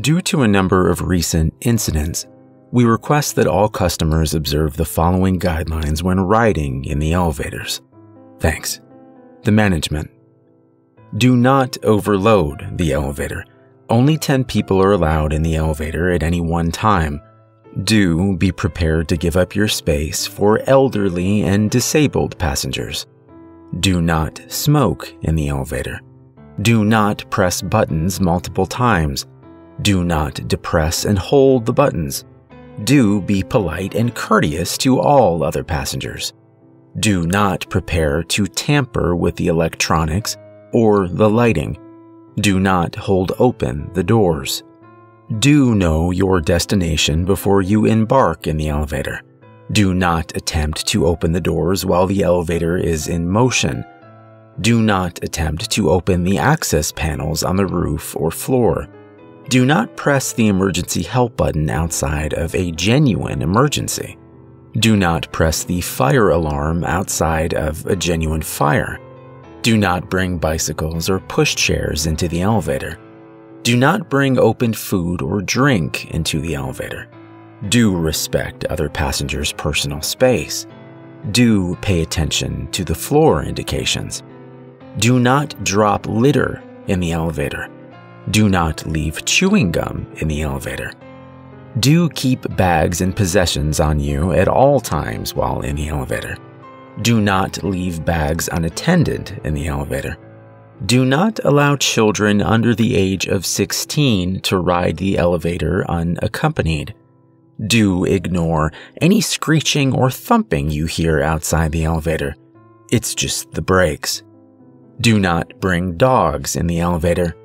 Due to a number of recent incidents, we request that all customers observe the following guidelines when riding in the elevators. Thanks. The management. Do not overload the elevator. Only 10 people are allowed in the elevator at any one time. Do be prepared to give up your space for elderly and disabled passengers. Do not smoke in the elevator. Do not press buttons multiple times. Do not depress and hold the buttons. Do be polite and courteous to all other passengers. Do not prepare to tamper with the electronics or the lighting. Do not hold open the doors. Do know your destination before you embark in the elevator. Do not attempt to open the doors while the elevator is in motion. Do not attempt to open the access panels on the roof or floor. Do not press the emergency help button outside of a genuine emergency. Do not press the fire alarm outside of a genuine fire. Do not bring bicycles or pushchairs into the elevator. Do not bring open food or drink into the elevator. Do respect other passengers' personal space. Do pay attention to the floor indications. Do not drop litter in the elevator. Do not leave chewing gum in the elevator. Do keep bags and possessions on you at all times while in the elevator. Do not leave bags unattended in the elevator. Do not allow children under the age of 16 to ride the elevator unaccompanied. Do ignore any screeching or thumping you hear outside the elevator. It's just the brakes. Do not bring dogs in the elevator.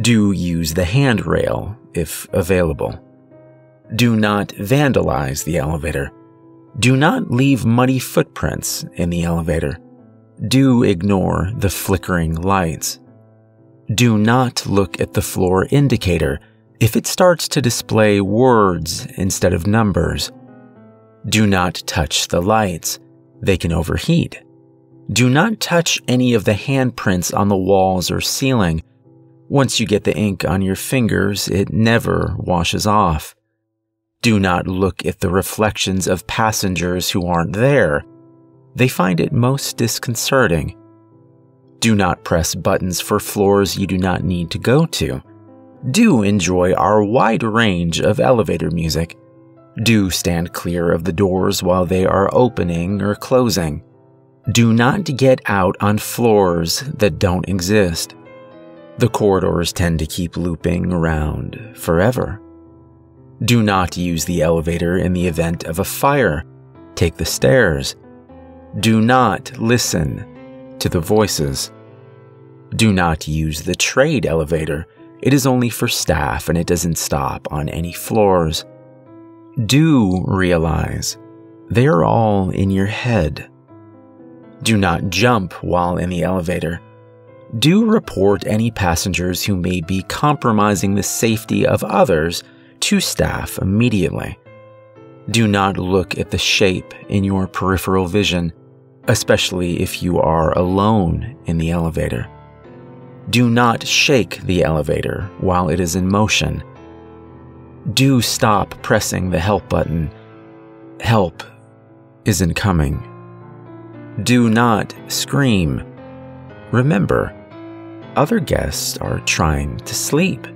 Do use the handrail if available. Do not vandalize the elevator. Do not leave muddy footprints in the elevator. Do ignore the flickering lights. Do not look at the floor indicator if it starts to display words instead of numbers. Do not touch the lights, they can overheat. Do not touch any of the handprints on the walls or ceiling. Once you get the ink on your fingers, it never washes off. Do not look at the reflections of passengers who aren't there. They find it most disconcerting. Do not press buttons for floors you do not need to go to do enjoy our wide range of elevator music. Do stand clear of the doors while they are opening or closing. Do not get out on floors that don't exist. The corridors tend to keep looping around forever. Do not use the elevator in the event of a fire. Take the stairs. Do not listen to the voices. Do not use the trade elevator it is only for staff and it doesn't stop on any floors. Do realize they are all in your head. Do not jump while in the elevator. Do report any passengers who may be compromising the safety of others to staff immediately. Do not look at the shape in your peripheral vision, especially if you are alone in the elevator. Do not shake the elevator while it is in motion. Do stop pressing the help button. Help isn't coming. Do not scream. Remember, other guests are trying to sleep.